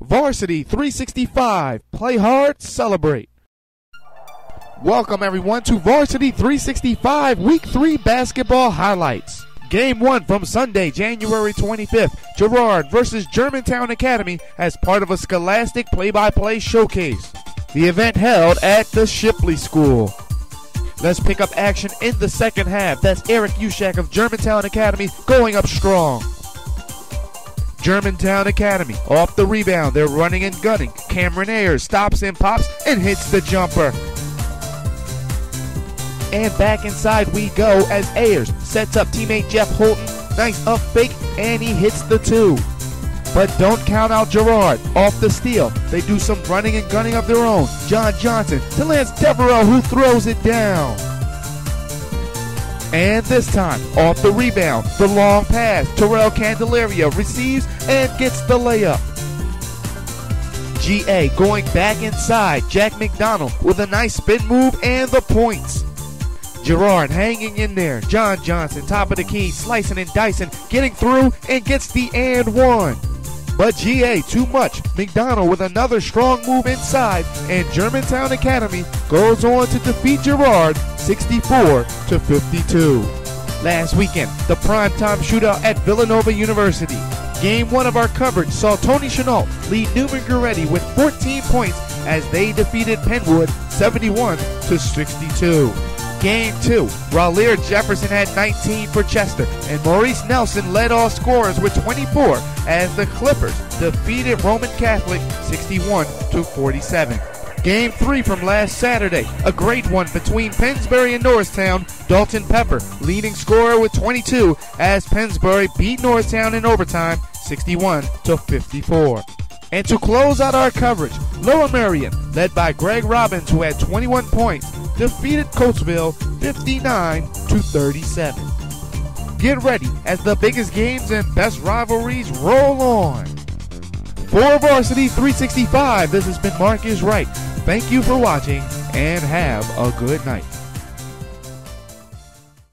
Varsity 365. Play hard, celebrate. Welcome, everyone, to Varsity 365 Week 3 basketball highlights. Game 1 from Sunday, January 25th. Girard versus Germantown Academy as part of a Scholastic play by play showcase. The event held at the Shipley School. Let's pick up action in the second half. That's Eric Ushak of Germantown Academy going up strong. Germantown Academy off the rebound. They're running and gunning. Cameron Ayers stops and pops and hits the jumper. And back inside we go as Ayers sets up teammate Jeff Holton. Nice up fake and he hits the two. But don't count out Girard off the steal. They do some running and gunning of their own. John Johnson to Lance Devereaux who throws it down. And this time, off the rebound, the long pass. Terrell Candelaria receives and gets the layup. GA going back inside. Jack McDonald with a nice spin move and the points. Girard hanging in there. John Johnson, top of the key, slicing and dicing, getting through and gets the and one. But GA too much. McDonald with another strong move inside, and Germantown Academy goes on to defeat Girard 64 to 52. Last weekend, the primetime shootout at Villanova University. Game one of our coverage saw Tony Chennault lead Neumann Goretti with 14 points as they defeated Penn Wood 71 to 62. Game two, Rahlir Jefferson had 19 for Chester, and Maurice Nelson led all scorers with 24 as the Clippers defeated Roman Catholic 61 to 47. Game three from last Saturday, a great one between Pennsbury and Norristown. Dalton Pepper, leading scorer with 22, as Pennsbury beat Norristown in overtime 61 to 54. And to close out our coverage, Lower Merion, led by Greg Robbins, who had 21 points, defeated Coatesville 59 to 37. Get ready as the biggest games and best rivalries roll on. For Varsity 365, this has been Marcus Wright. Thank you for watching and have a good night.